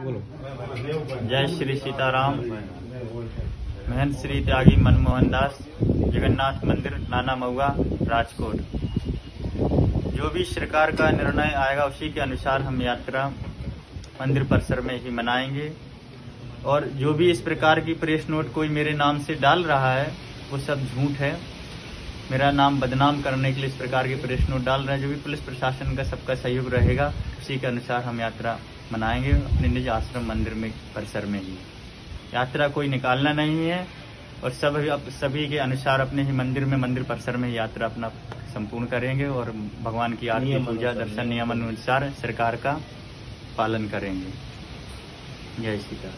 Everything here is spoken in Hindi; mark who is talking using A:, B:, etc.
A: जय श्री सीताराम। महंत श्री त्यागी मनमोहन दास, जगन्नाथ मंदिर, नाना मऊआ, राजकोट। जो भी सरकार का निर्णय आएगा, उसी के अनुसार हम यात्रा मंदिर परिसर में ही मनाएँगे। और जो भी इस प्रकार की प्रेस नोट कोई मेरे नाम से डाल रहा है, वो सब झूठ है। मेरा नाम बदनाम करने के लिए इस प्रकार के प्रेस नोट डाल रहे हैं। जो भी पुलिस प्रशासन का सबका सहयोग रहेगा, उसी के अनुसार हम यात्रा मनाएँगे अपने निज आश्रम मंदिर में परिसर में ही। यात्रा कोई निकालना नहीं है और सब अब सभी के अनुसार अपने ही मंदिर में मंदिर परिसर में ही यात्रा अपना संपूर्ण करेंगे और भगवान की आरती पूजा दर्शन नियम अनुसार सरकार का पालन करेंगे। जय सीता